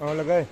और लगाए।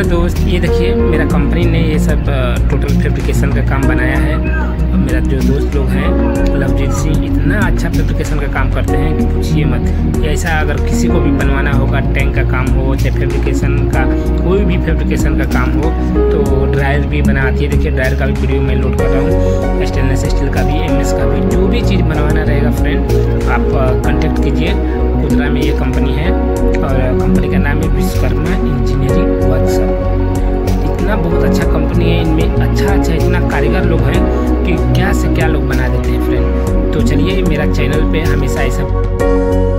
हेलो दोस्त ये देखिए, मेरा कंपनी ने ये सब टोटल फेब्रिकेशन का काम बनाया है। और मेरा जो दोस्त लोग हैं, लवजीत सिंह, इतना अच्छा फेब्रिकेशन का काम करते हैं कि पूछिए मत। ऐसा अगर किसी को भी बनवाना होगा टैंक का काम हो, चाहे फेब्रिकेशन का, कोई भी फेब्रिकेशन का काम हो तो ड्रायर भी बनाती है देखिए ड्रायर का भी वीडियो मैं लोड कर रहा हूँ। स्टेनलेस स्टील का भी एम का भी, जो भी चीज़ बनवाना रहेगा फ्रेंड आप कॉन्टेक्ट कीजिए। कि क्या से क्या लोग बना देते हैं फ्रेंड तो चलिए मेरा चैनल पे हमेशा ऐसा